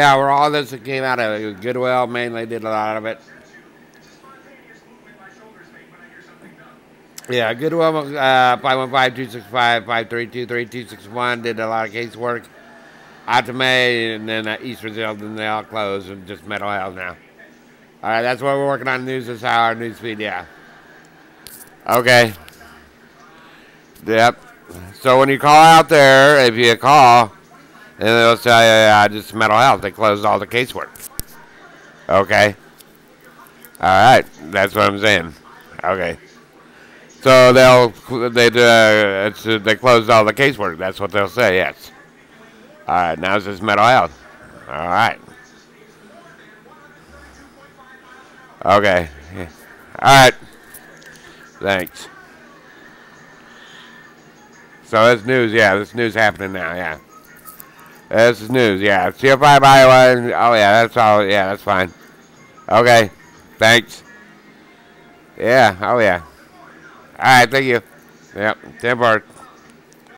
Yeah, where all this came out of Goodwill mainly did a lot of it. Yeah, Goodwill, uh, 515-265-532-3261 did a lot of casework. Atame and then uh, East Brazil, then they all closed and just mental health now. All right, that's what we're working on news this hour, news feed, yeah. Okay. Yep. So when you call out there, if you call, and they'll say, yeah, just mental health. They closed all the casework. Okay. All right. That's what I'm saying. Okay. So they'll they uh, uh, they closed all the casework. That's what they'll say. Yes. All right. Now it's just mental health. All right. Okay. All right. Thanks. So this news, yeah, this news happening now, yeah. This is news, yeah. CO5 Iowa, oh yeah, that's all, yeah, that's fine. Okay, thanks. Yeah, oh yeah. Alright, thank you. Yep, 10 part.